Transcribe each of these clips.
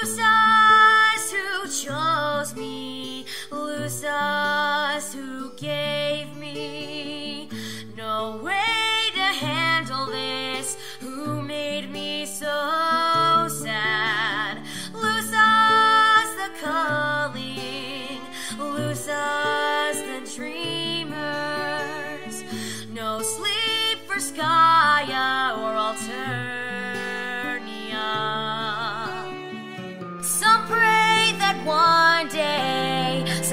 Lusus who chose me, lusus who gave me. No way to handle this, who made me so sad. Lusus the calling, lusus the dreamers, no sleep for Skaia or Alternia.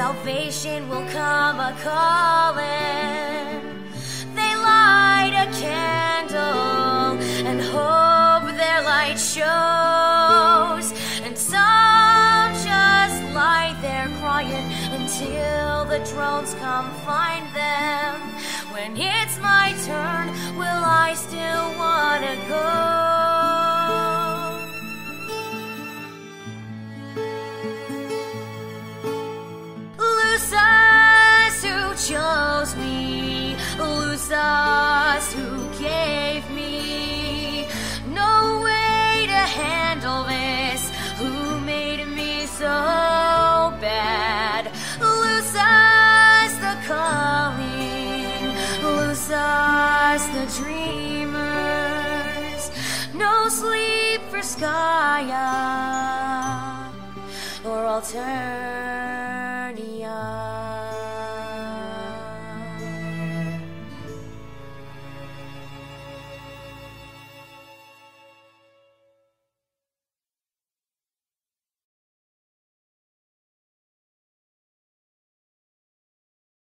Salvation will come a calling. They light a candle and hope their light shows. And some just lie there crying until the drones come find them. When it's my turn, will I still Lusus who chose me, lusus who gave me. No way to handle this, who made me so bad. Lusus the calling, lusus the dreamers, no sleep for Skaia or Alter.